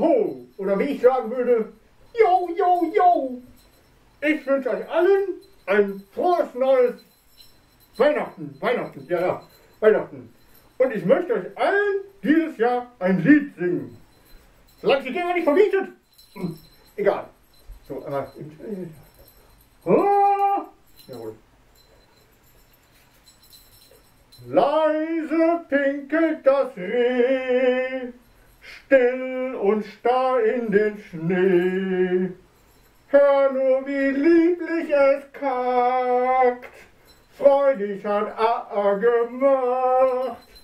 yo. Oder wie ich sagen würde, yo, yo, yo. Ich wünsche euch allen ein frohes neues Weihnachten. Weihnachten, ja, ja, Weihnachten. Und ich möchte euch allen dieses Jahr ein Lied singen. Solange die Dinger nicht verbietet. Egal. So, aber. Ah, jawohl. Leise pinkelt das Reh, still und starr in den Schnee. Hör nur, wie lieblich es kackt, freudig hat AA gemacht.